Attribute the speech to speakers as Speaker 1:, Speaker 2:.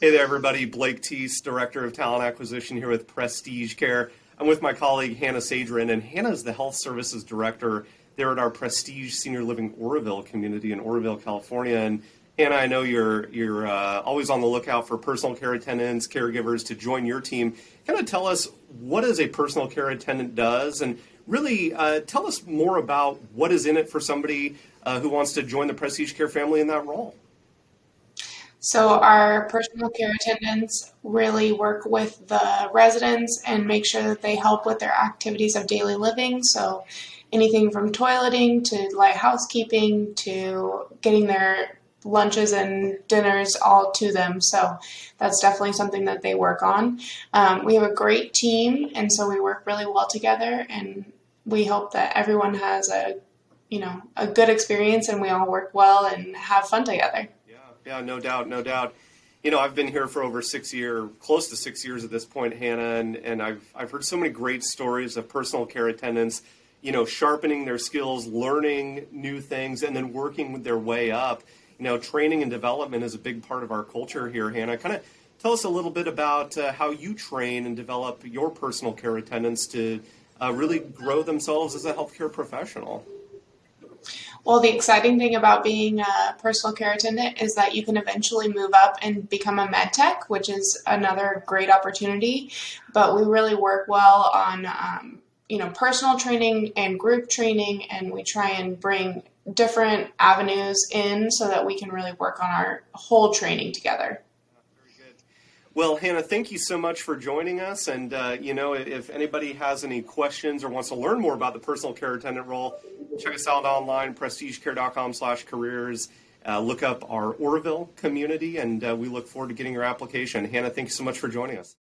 Speaker 1: Hey there, everybody. Blake Thiess, Director of Talent Acquisition here with Prestige Care. I'm with my colleague Hannah Sadrin, and Hannah is the Health Services Director there at our Prestige Senior Living Oroville community in Oroville, California. And Hannah, I know you're you're uh, always on the lookout for personal care attendants, caregivers to join your team. Kind of tell us what is a personal care attendant does, and really uh, tell us more about what is in it for somebody uh, who wants to join the Prestige Care family in that role.
Speaker 2: So our personal care attendants really work with the residents and make sure that they help with their activities of daily living. So anything from toileting to light housekeeping to getting their lunches and dinners all to them. So that's definitely something that they work on. Um, we have a great team, and so we work really well together. And we hope that everyone has a you know a good experience and we all work well and have fun together.
Speaker 1: Yeah, no doubt, no doubt. You know, I've been here for over six years, close to six years at this point, Hannah, and, and I've, I've heard so many great stories of personal care attendants, you know, sharpening their skills, learning new things, and then working their way up. You know, training and development is a big part of our culture here, Hannah. Kind of tell us a little bit about uh, how you train and develop your personal care attendants to uh, really grow themselves as a healthcare professional.
Speaker 2: Well, the exciting thing about being a personal care attendant is that you can eventually move up and become a med tech, which is another great opportunity. But we really work well on, um, you know, personal training and group training, and we try and bring different avenues in so that we can really work on our whole training together.
Speaker 1: Well, Hannah, thank you so much for joining us. And, uh, you know, if anybody has any questions or wants to learn more about the personal care attendant role, check us out online, prestigecare.com slash careers. Uh, look up our Oroville community, and uh, we look forward to getting your application. Hannah, thank you so much for joining us.